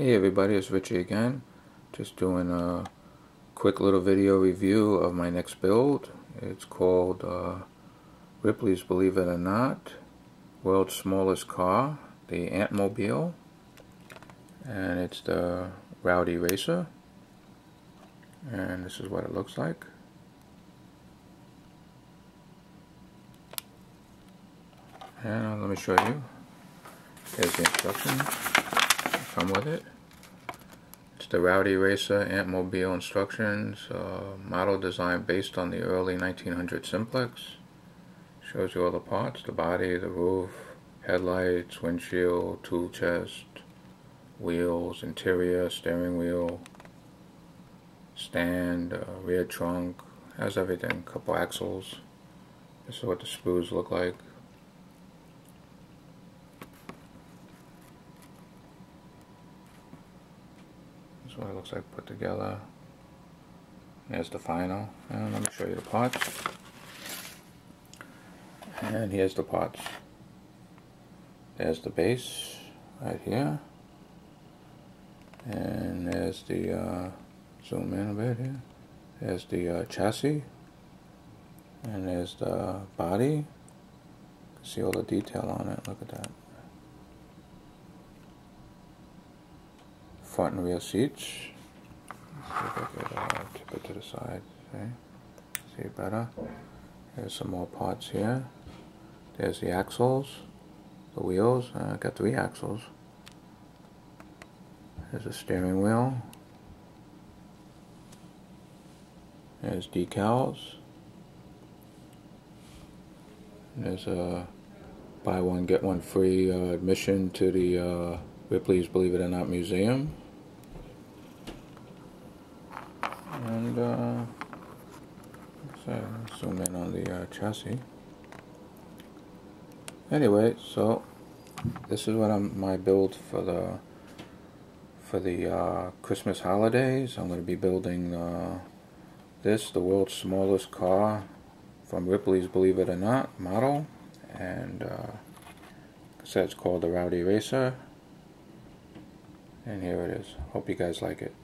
Hey everybody, it's Richie again. Just doing a quick little video review of my next build. It's called uh, Ripley's Believe It or Not, World's Smallest Car, the Antmobile. And it's the Rowdy Racer. And this is what it looks like. And let me show you. Here's the instructions come with it. It's the Rowdy Racer Antmobile instructions, uh, model design based on the early 1900 Simplex. Shows you all the parts, the body, the roof, headlights, windshield, tool chest, wheels, interior, steering wheel, stand, uh, rear trunk, has everything, couple axles. This is what the screws look like. This is what it looks like put together. Here's the final. And let me show you the parts. And here's the parts. There's the base right here. And there's the, uh, zoom in a bit here. There's the uh, chassis. And there's the body. See all the detail on it. Look at that. Front rear seats. Could uh, tip it to the side. See, see better. There's some more parts here. There's the axles, the wheels. I uh, got three axles. There's a steering wheel. There's decals. There's a buy one get one free uh, admission to the uh, Ripley's Believe It or Not Museum. And uh, so zoom in on the uh, chassis. Anyway, so this is what I'm my build for the for the uh, Christmas holidays. I'm going to be building uh, this, the world's smallest car from Ripley's Believe It or Not model, and uh, said, it's called the Rowdy Racer. And here it is. Hope you guys like it.